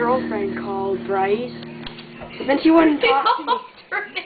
girlfriend called Bryce. But then she wouldn't talk to me.